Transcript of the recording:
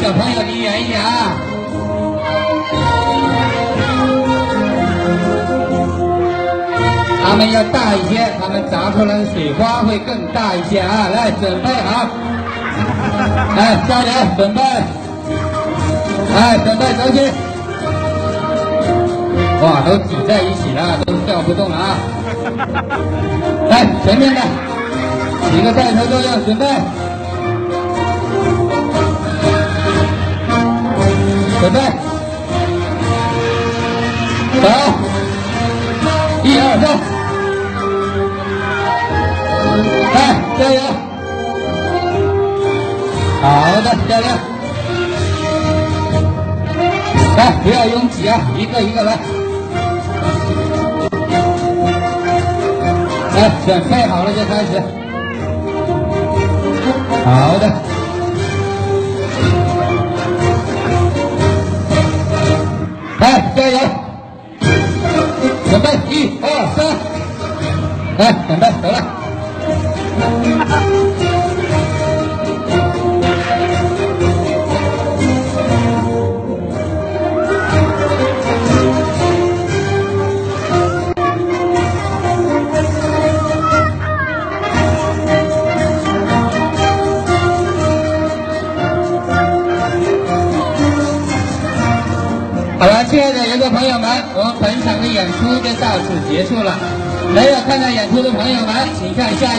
小朋友离远一点啊。他们要大一些，他们砸出来的水花会更大一些啊！来，准备好，来，加油，准备，来，准备，走起！哇，都挤在一起了，都跳不动了啊！来，前面的几个带头作用，准备，准备，走，一二三。加油！好的，加油！来，不要拥挤啊，一个一个来。来，准备好了就开始。好的。准备，一二三。好了，亲爱的游客朋友们，我们本场的演出就到此结束了。没有看到演出的朋友们，请看下。